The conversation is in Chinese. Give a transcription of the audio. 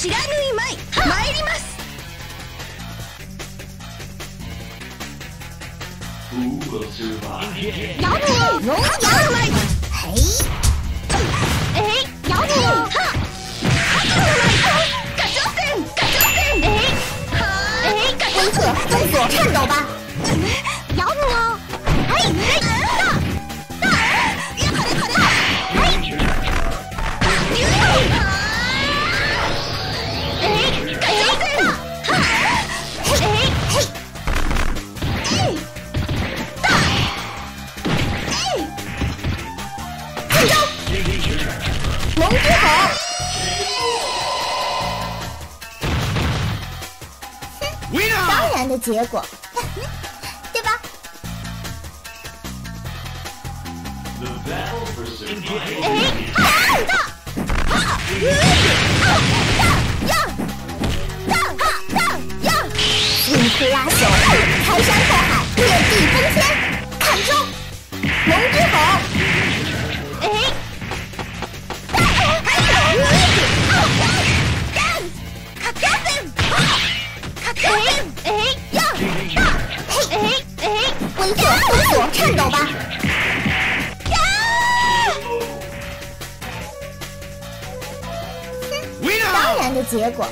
知らぬいまい。参ります。やるよやるまい。はい。えいやるよはっ吧？然的结果，对吧？哎，大大，哈，大呀，大哈大呀！辛苦拉手，开山破海，裂地封天，看招！龙之吼！哎，大，颤抖吧！当然的结果，